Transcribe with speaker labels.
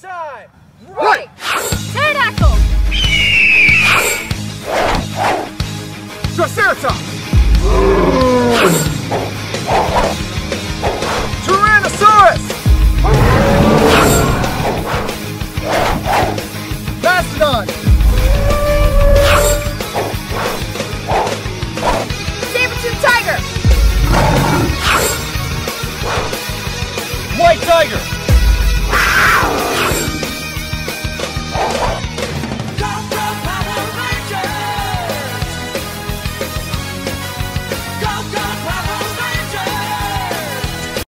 Speaker 1: time.
Speaker 2: Right. Pterodactyl.
Speaker 1: Triceratops. Tyrannosaurus. Mastodon.
Speaker 2: Saber-tooth tiger.
Speaker 1: White tiger.